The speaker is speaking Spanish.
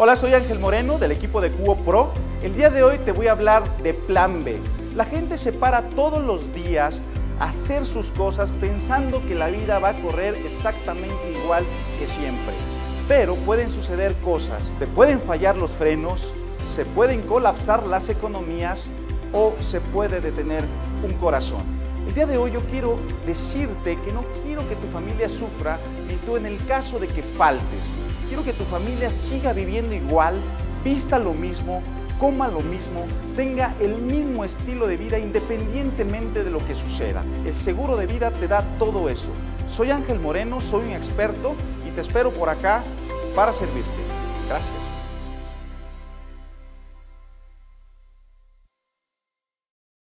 Hola, soy Ángel Moreno del equipo de Cubo Pro. El día de hoy te voy a hablar de Plan B. La gente se para todos los días a hacer sus cosas pensando que la vida va a correr exactamente igual que siempre. Pero pueden suceder cosas, te pueden fallar los frenos, se pueden colapsar las economías o se puede detener un corazón. El día de hoy yo quiero decirte que no quiero que tu familia sufra ni tú en el caso de que faltes. Quiero que tu familia siga viviendo igual, vista lo mismo, coma lo mismo, tenga el mismo estilo de vida independientemente de lo que suceda. El seguro de vida te da todo eso. Soy Ángel Moreno, soy un experto y te espero por acá para servirte. Gracias.